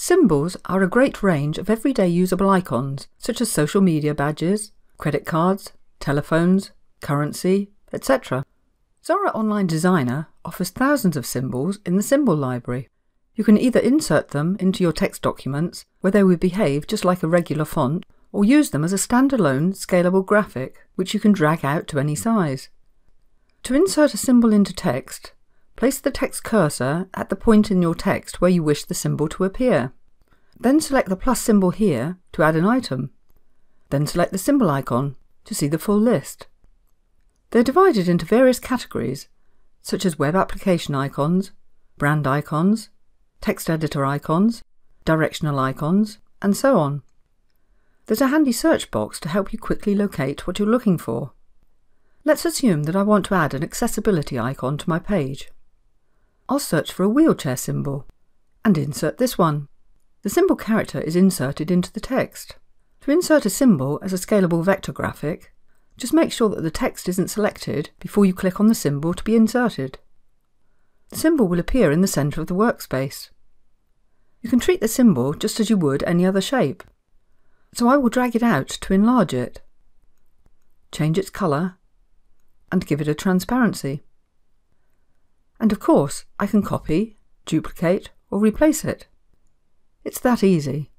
Symbols are a great range of everyday usable icons, such as social media badges, credit cards, telephones, currency, etc. Xara Online Designer offers thousands of symbols in the symbol library. You can either insert them into your text documents, where they will behave just like a regular font, or use them as a standalone scalable graphic, which you can drag out to any size. To insert a symbol into text, Place the text cursor at the point in your text where you wish the symbol to appear. Then select the plus symbol here to add an item. Then select the symbol icon to see the full list. They're divided into various categories, such as web application icons, brand icons, text editor icons, directional icons, and so on. There's a handy search box to help you quickly locate what you're looking for. Let's assume that I want to add an accessibility icon to my page. I'll search for a wheelchair symbol and insert this one. The symbol character is inserted into the text. To insert a symbol as a scalable vector graphic, just make sure that the text isn't selected before you click on the symbol to be inserted. The symbol will appear in the centre of the workspace. You can treat the symbol just as you would any other shape. So I will drag it out to enlarge it, change its colour, and give it a transparency. And of course, I can copy, duplicate, or replace it. It's that easy.